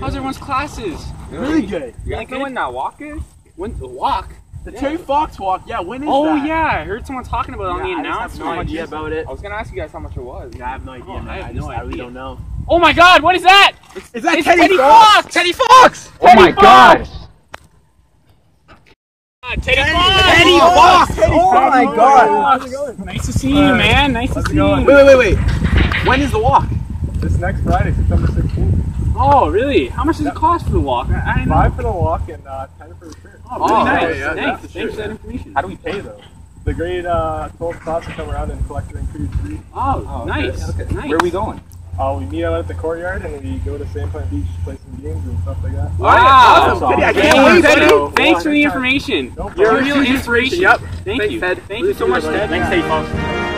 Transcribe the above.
How's everyone's classes? Really good. You guys know when that walk is? When the walk? The Terry Fox walk. Yeah, when is Oh that? yeah, I heard someone talking about it on the Yeah, I just have no idea about it. I was gonna ask you guys how much it was. Yeah, I have no idea, Oh, man. I I, have just, no I really don't know. Oh my God, what is that? Is that It's Teddy, Teddy Fox? Fox! Teddy Fox! Oh my God! Teddy Fox! Teddy Fox! Oh my God. How's it going? Nice to see you, man. Nice to How's it see you. Wait, wait, wait, wait. When is the walk? This next Friday, September 16th. Oh, really? How much does it cost for the walk? I, I didn't know. Five for the walk and uh, ten for the shirt. Oh, really Oh, nice. yeah, yeah, Thanks. Thanks sure, for that information. How do we pay though? The grade uh, 12 spots will come around and collect your included free. Oh, Oh, okay, nice. okay. Nice. Where are we going? Uh, we meet out at the courtyard and we go to Sandpoint Beach, play some games and stuff like that. Wow. Awesome, Teddy, I can't wait, Teddy. Thanks for the information. No You're a real inspiration. Yep. Thank Thanks, you. Ted. Thank you so much, Ted. Thanks, Teddy Fox.